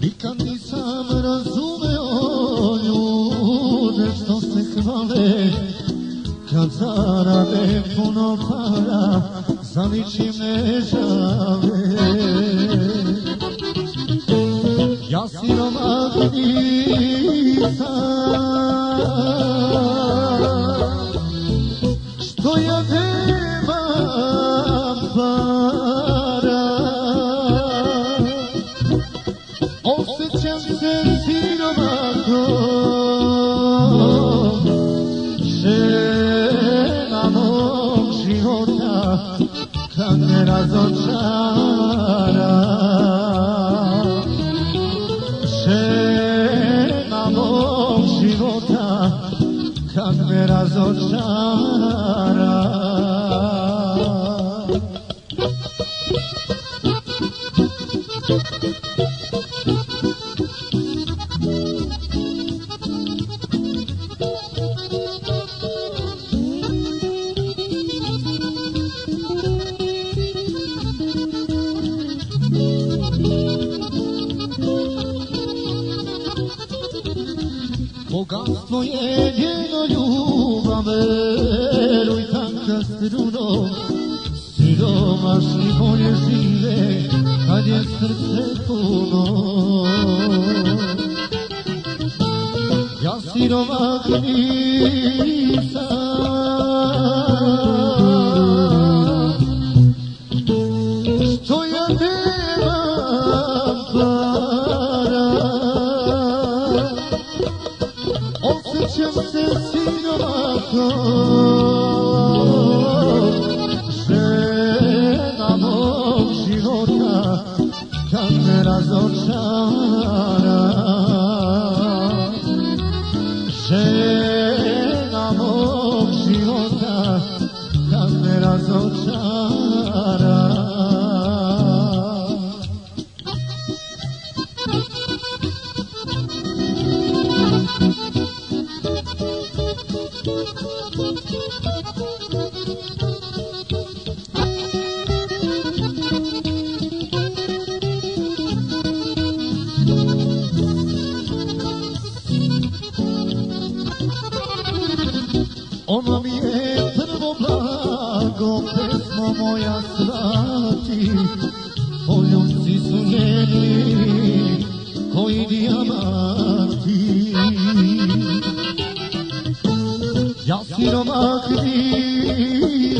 Nikad nisam razumeo ljude što se hvale Kad zarade puno para, za ničim ne žale. Ja siromah nisam Što ja nemam para Osjećam se siromaho mog života Kad me razočara Žena mog Bogatstvo je njeno ljubav, veruj tanka struno, siromašni bolje žive, kad je srce puno. Ja siromah nisam, Žena mog života Kad Žena mog života Kad me razočara blago, pesmo moja svati, poljubci su njeni, koji dijamanti. Ja siromah nisam,